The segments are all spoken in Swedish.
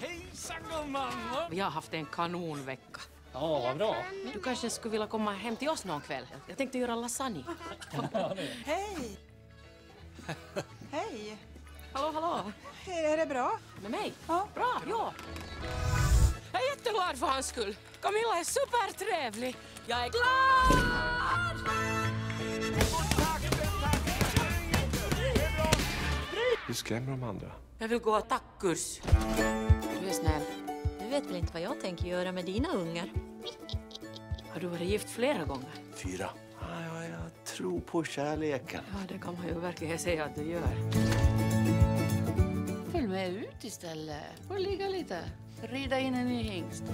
Hejsan gumman! Vi har haft en kanonvecka. Ja, vad bra. Du kanske skulle vilja komma hem till oss någon kväll? Jag tänkte göra lasagne. Hej! Hej! Hallå, hallå. Är det bra? Med mig? Ja. Bra, ja. Jag är jätteglad för hans skull. Camilla är supertrevlig. Jag är glad! Du skrämmer de andra. Jag vill gå attackkurs. Du är snäll. Du vet väl inte vad jag tänker göra med dina ungar? Har du varit gift flera gånger? Fyra. Ja, ja, jag tror på kärleken. Ja, det kan man ju verkligen säga att du gör. Följ med ut istället. Får ligga lite. Rida in en ny hingst.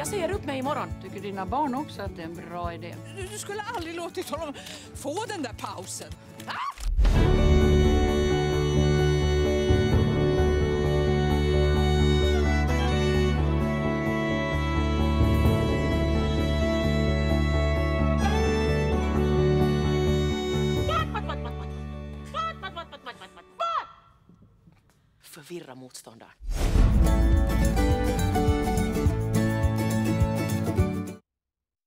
Jag säger upp mig imorgon. Tycker dina barn också att det är en bra idé? Du, du skulle aldrig låtit honom få den där pausen. Förvirra motståndaren.